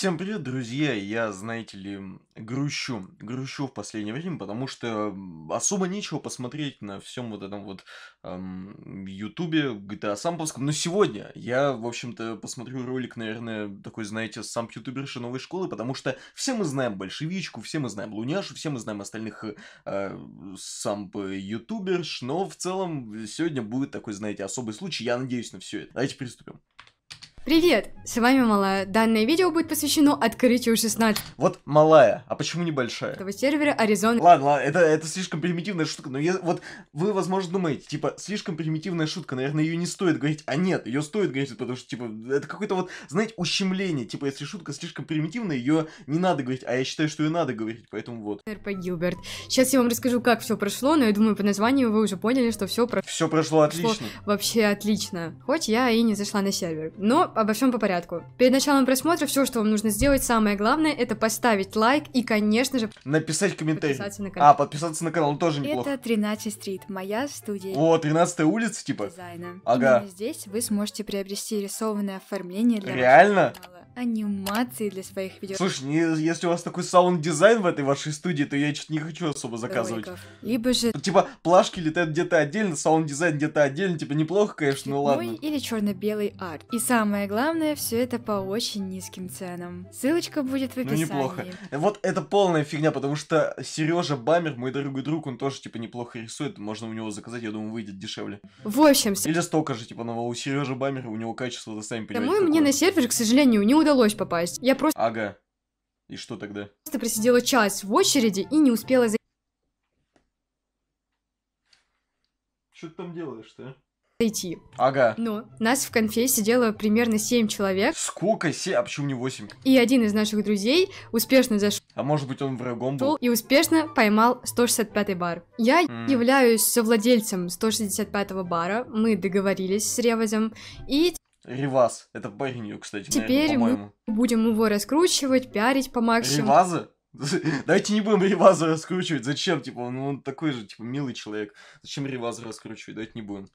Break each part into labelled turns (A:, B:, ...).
A: Всем привет, друзья! Я, знаете ли, грущу. Грущу в последнее время, потому что особо нечего посмотреть на всем вот этом вот эм, ютубе, GTA Самповском. Но сегодня я, в общем-то, посмотрю ролик, наверное, такой, знаете, сам ютуберши новой школы, потому что все мы знаем Большевичку, все мы знаем Луняшу, все мы знаем остальных э, самп ютуберш, но в целом сегодня будет такой, знаете, особый случай. Я надеюсь на все это. Давайте приступим.
B: Привет, с вами Малая. Данное видео будет посвящено открытию 16
A: Вот малая, а почему не большая?
B: этого сервера Arizona.
A: Ладно, ладно, это, это слишком примитивная шутка, но я, вот вы, возможно, думаете, типа, слишком примитивная шутка, наверное, ее не стоит говорить, а нет, ее стоит говорить, потому что, типа, это какое-то вот, знаете, ущемление, типа, если шутка слишком примитивная, ее не надо говорить, а я считаю, что ее надо говорить, поэтому вот.
B: по Гилберт. Сейчас я вам расскажу, как все прошло, но я думаю, по названию вы уже поняли, что все прошло
A: Все прошло отлично.
B: вообще отлично. Хоть я и не зашла на сервер. Но обо всем по порядку. Перед началом просмотра все, что вам нужно сделать, самое главное, это поставить лайк и, конечно же,
A: Написать комментарий.
B: подписаться на канал.
A: А, подписаться на канал тоже неплохо.
C: Это 13 street, моя студия
A: О, 13 улица, типа.
C: дизайна.
A: Ага.
C: Именно здесь вы сможете приобрести рисованное оформление для
A: Реально?
C: канала, анимации для своих видео.
A: Слушай, не- если у вас такой саунд-дизайн в этой вашей студии, то я что-то не хочу особо заказывать.
C: роликов. Либо же
A: Типа, плашки летают где-то отдельно, саунд-дизайн где-то отдельно, типа, неплохо, конечно, ну
C: цветной
A: ладно.
C: или черно-белый арт. И самое главное, все это по очень низким ценам. Ссылочка будет в
A: Ну,
C: описании.
A: неплохо. Вот это полная фигня, потому что Сережа Бамер, мой дорогой друг, он тоже, типа, неплохо рисует, можно у него заказать, я думаю, выйдет дешевле.
B: В общем,
A: Или столько же, типа, но у Сережи Бамера, у него качество, вы сами понимаете,
B: домой мне на сервер, к сожалению, не удалось попасть. Я просто
A: Ага. И что тогда?
B: просидела час в очереди и не успела
A: Что ты там делаешь-то?
B: Зайти.
A: Ага.
B: Но нас в конфе сидело примерно 7 человек,
A: Сколько? Се... А почему не 8?
B: и один из наших друзей успешно зашел
A: А может быть он врагом был?
B: и успешно поймал 165 бар. Я
A: М.
B: являюсь совладельцем 165 бара, мы договорились с Ревозом, и
A: Риваз. Это парень ее, кстати,
B: Теперь
A: наверное,
B: мы будем его раскручивать, пиарить по максимуму.
A: Риваза? Давайте не будем Риваза раскручивать. Зачем? Типа, он, он такой же, типа, милый человек. Зачем Риваза раскручивать? Давайте не будем.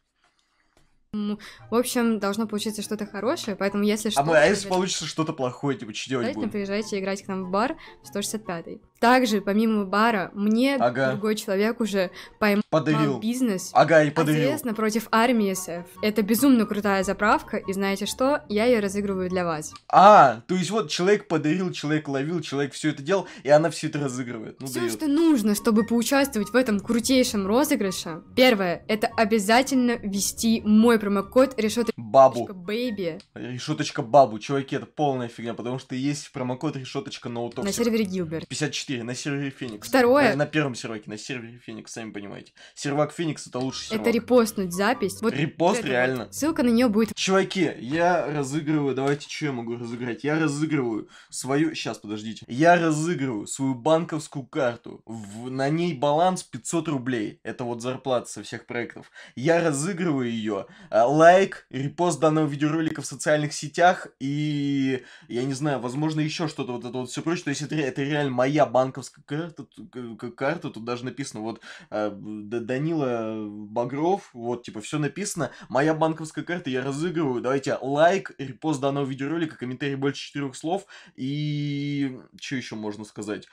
B: В общем, должно получиться что-то хорошее, поэтому если что...
A: А, а если получится что-то плохое, типа, что делать
B: Обязательно
A: будем?
B: приезжайте играть к нам в бар в 165 Также, помимо бара, мне
A: Ага.
B: другой человек уже поймал
A: Подарил.
B: бизнес.
A: Ага, и подарил.
B: АТС напротив армии СФ. Это безумно крутая заправка, и знаете что? Я ее разыгрываю для вас.
A: А, то есть вот человек подарил, человек ловил, человек все это делал, и она все это разыгрывает. Ну,
B: Все,
A: даёт.
B: что нужно, чтобы поучаствовать в этом крутейшем розыгрыше. Первое, это обязательно ввести мой промокод решеточка
A: Бабу.
B: baby
A: Решеточка бабу. Чуваки, это полная фигня, потому что есть промокод решеточка
B: No
A: Toxic.
B: сервере Гилберт.
A: 54 на сервере Феникс.
B: Второе.
A: На, на первом серваке, на сервере Феникс, сами понимаете. Сервак Феникс это лучший сервак.
B: Это репостнуть запись. Вот
A: Репост,
B: это
A: реально.
B: Ссылка на нее будет
A: Чуваки, я разыгрываю, давайте, что я могу разыграть? Я разыгрываю свою, сейчас, подождите. Я разыгрываю свою банковскую карту. В- на ней баланс 500 рублей. Это вот зарплата со всех проектов. Я разыгрываю ее. лайк, репост данного видеоролика в социальных сетях и, я не знаю, возможно, еще что-то вот это вот все прочее. То есть это, это реально моя банковская карта, тут, к- к- карта, тут даже написано вот Д- Данила Багров, вот, типа, все написано. Моя банковская карта, я разыгрываю. Давайте лайк, репост данного видеоролика, комментарий больше четырех слов. И что еще можно сказать?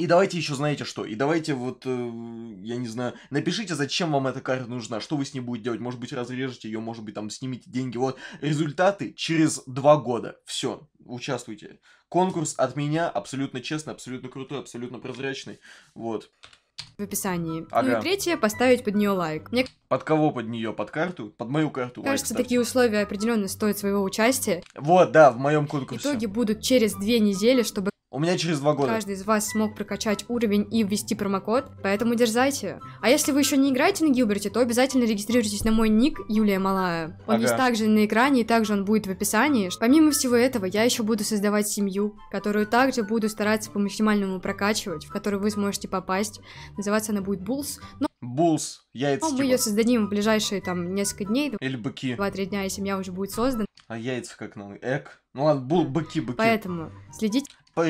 A: И давайте еще знаете что? И давайте вот, э, я не знаю, напишите, зачем вам эта карта нужна, что вы с ней будете делать. Может быть, разрежете ее, может быть, там снимите деньги. Вот, результаты через два года. Все, участвуйте. Конкурс от меня абсолютно честный, абсолютно крутой, абсолютно прозрачный. Вот.
B: в описании. Ну
A: Ага.
B: и третье, поставить под нее лайк. Мне
A: Под кого под нее? Под карту? Под мою карту. лайк
B: кажется,
A: ставьте.
B: такие условия определенно стоят своего участия.
A: Вот, да, в моем конкурсе.
B: Итоги будут через две недели, чтобы
A: У меня через два года.
B: каждый из вас смог прокачать уровень и ввести промокод, поэтому дерзайте. А если вы еще не играете на Гилберте, то обязательно регистрируйтесь на мой ник Юлия Малая. Он
A: Ага.
B: есть также на экране, и также он будет в описании. Помимо всего этого, я еще буду создавать семью, которую также буду стараться по максимальному прокачивать, в которую вы сможете попасть. Называться она будет Булс. Но
A: Булс, яйца
B: мы
A: типа.
B: ее создадим в ближайшие там несколько дней,
A: Или быки.
B: 2-3 дня, и семья уже будет создана.
A: А яйца как надо? Эк. Ну ладно, бу- быки, быки.
B: Поэтому следите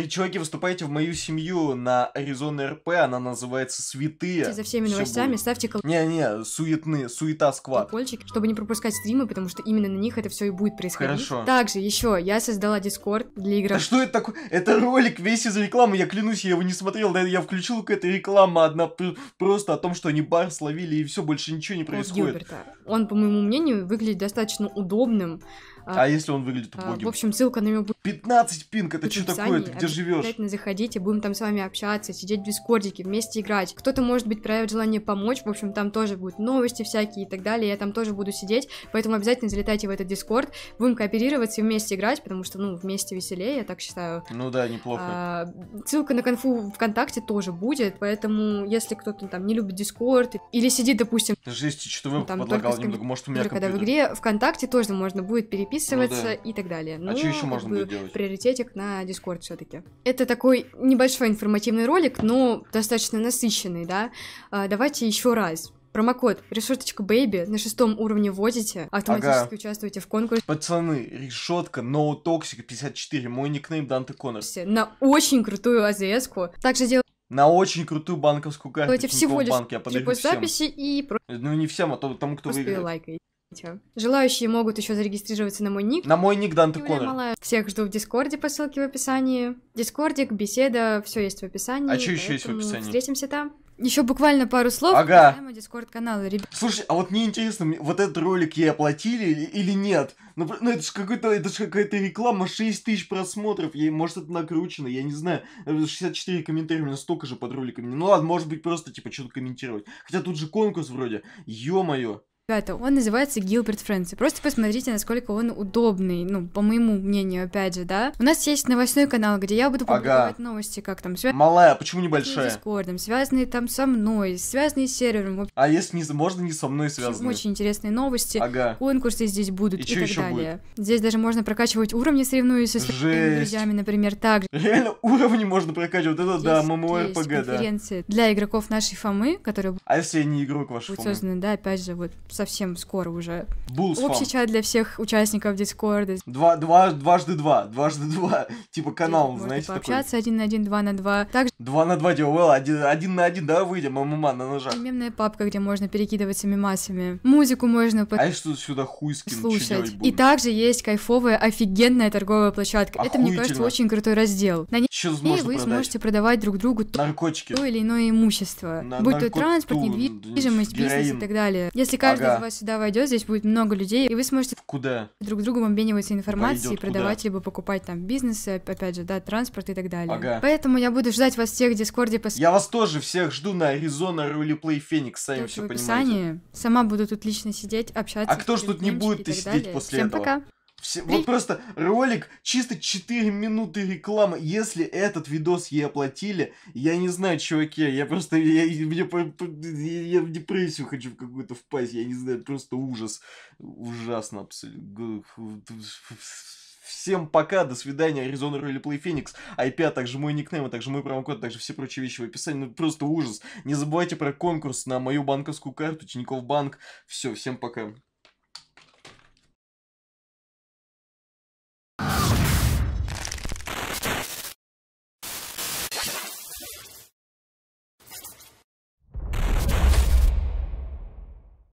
A: Чуваки, выступайте в мою семью на Аризона РП, она называется Святые.
B: за всеми
A: Всё
B: новостями,
A: будет.
B: ставьте
A: Не-не, суетные, суета сквад.
B: колокольчик, чтобы не пропускать стримы, потому что именно на них это все и будет происходить.
A: Хорошо.
B: Также еще я создала Дискорд для
A: Да
B: игроков.
A: что это такое? Это ролик весь из рекламы, я клянусь, я его не смотрел, да, я включил какая-то реклама одна пр- просто о том, что они бар словили и все, больше ничего не происходит.
B: Гилберта. Он, по моему мнению, выглядит достаточно удобным.
A: А если он выглядит
B: А,
A: убогим?
B: В общем, ссылка на него будет
A: 15 пинг, это что такое? Ты где живешь?
B: Обязательно заходите, будем там с вами общаться, сидеть в дискордике, вместе играть. Кто-то, может быть, проявит желание помочь, в общем, там тоже будут новости всякие и так далее, я там тоже буду сидеть, поэтому обязательно залетайте в этот дискорд, будем кооперироваться и вместе играть, потому что, ну, вместе веселее, я так считаю.
A: Ну да, неплохо.
B: А, ссылка на конфу ВКонтакте тоже будет, поэтому если кто-то там не любит Дискорд или сидит, допустим,
A: Жесть, что вы
B: ну, там с
A: немного, может у меня
B: Например, когда в игре ВКонтакте тоже можно будет переписываться
A: Ну да.
B: и так далее.
A: А
B: Но,
A: что еще
B: как
A: можно
B: бы,
A: будет делать?
B: Приоритетик на Дискорд все-таки. Это такой небольшой информативный ролик, но достаточно насыщенный, да. А, давайте еще раз. Промокод решеточка Baby на шестом уровне вводите, автоматически
A: Ага.
B: участвуете в конкурсе
A: Пацаны, решетка, No Toxic 54, мой никнейм Данте Коннорс.
B: на очень крутую АЗС-ку. Также делайте
A: На очень крутую банковскую карту
B: всего
A: Тинькофф
B: лишь
A: банк, я всем.
B: записи и
A: Ну не всем, а то- тому, кто выиграет.
B: лайкайте. Желающие могут еще зарегистрироваться на мой ник.
A: На мой ник Данте Коннор.
B: Всех жду в Дискорде по ссылке в описании. Дискордик, беседа, все есть в описании.
A: А чё ещё есть в описании?
B: Встретимся там. Еще буквально пару слов.
A: Ага.
B: касаемо Дискорд-канала. Ребят,
A: Слушай, а вот мне интересно, вот этот ролик ей оплатили или, нет? Ну, ну это же какой-то, это ж какая-то реклама, 6 тысяч просмотров, ей, может это накручено, я не знаю, Э, 64 комментария, у меня столько же под роликами. Ну ладно, может быть просто, типа, что-то комментировать. Хотя тут же конкурс вроде, ё-моё.
C: Ребята, он называется Gilbert Friends. Просто посмотрите, насколько он удобный, ну, по моему мнению, опять же, да. У нас есть новостной канал, где я буду
A: Ага.
C: публиковать новости, как там, связанные
A: Малая, почему
C: с
A: небольшая?
C: Дискордом, связанные там со мной, связанные с сервером.
A: А если не, можно не со мной связаны?
C: очень интересные новости.
A: Ага.
C: Конкурсы здесь будут
A: И
C: и, так далее. Здесь даже можно прокачивать уровни, соревнуясь со своими друзьями, например, также.
A: Реально уровни можно прокачивать, это да,
C: Есть-
A: ММО-РПГ,
C: есть
A: да.
C: конференции для игроков нашей Фомы, которые
A: А если я не игрок ваш
C: будут
A: Фомы?
C: созданы, да, опять же, вот совсем скоро уже.
A: Булс
C: Общий
A: Фом.
C: чат для всех участников Дискорда.
A: Два, два, дважды два, дважды два. Типа канал,
C: Можно
A: знаете, такой.
C: пообщаться один на один, два на два. Также
A: Два на два делал, один, один на один, давай выйдем, ММА на ножах.
C: мемная папка, где можно перекидываться мемасами. Музыку можно
A: А я что сюда хуй
C: послушать.
A: делать
C: И также есть кайфовая, офигенная торговая площадка. Это, мне кажется, очень крутой раздел. На ней
A: Что тут
C: вы
A: продать?
C: сможете продавать друг другу то
A: Наркотики.
C: или иное имущество.
A: На-
C: будь то
A: наркоту,
C: транспорт, недвижимость, бизнес и так далее. Если каждый Из вас сюда войдет, здесь будет много людей, и вы сможете
A: Куда?
C: друг другу обмениваться информацией,
A: Пойдёт куда?
C: продавать, либо покупать там бизнесы, опять же, да, транспорт и так далее.
A: Ага.
C: Поэтому я буду ждать вас всех в Дискорде по
A: Я вас тоже всех жду на Аризона Ролеплей Феникс, сами все
C: в
A: понимаете.
C: описании. Сама буду тут лично сидеть, общаться.
A: А кто ж тут не будет
C: и
A: сидеть
C: далее.
A: после
C: Всем
A: этого?
C: пока.
A: Все- вот просто ролик, чисто 4 минуты рекламы. Если этот видос ей оплатили, я не знаю, чуваки, я просто, я, по- я, я в депрессию хочу в какую-то впасть, я не знаю, просто ужас. Ужасно абсолютно. Всем пока, до свидания, Arizona Roleplay Phoenix, IP, а также мой никнейм, а также мой промокод, а также все прочие вещи в описании. Ну, просто ужас. Не забывайте про конкурс на мою банковскую карту, Тинькофф Банк. Все, всем пока.